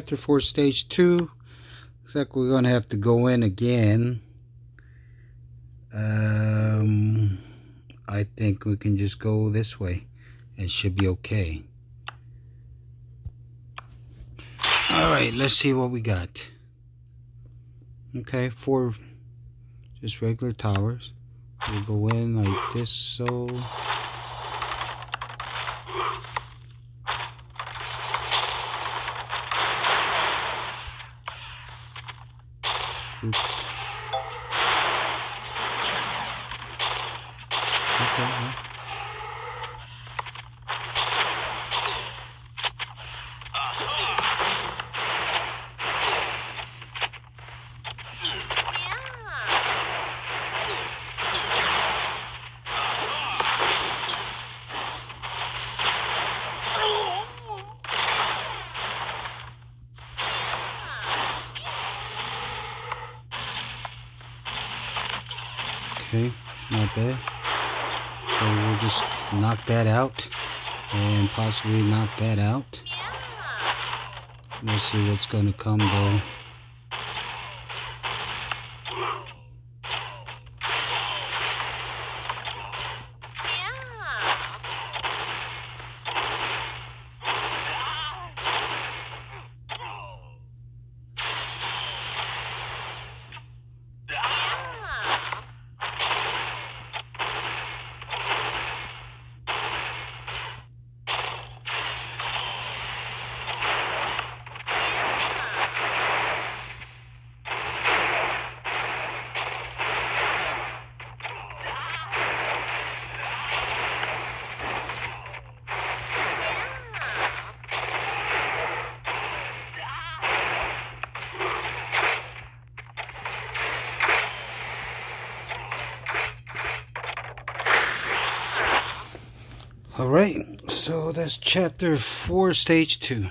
Chapter 4, Stage 2. Looks like we're going to have to go in again. Um, I think we can just go this way. It should be okay. Alright, let's see what we got. Okay, four just regular towers. We'll go in like this, so... Oops. Okay. well. Okay, not bad. So we'll just knock that out and possibly knock that out. Let's see what's gonna come though. Alright, so that's chapter 4, stage 2.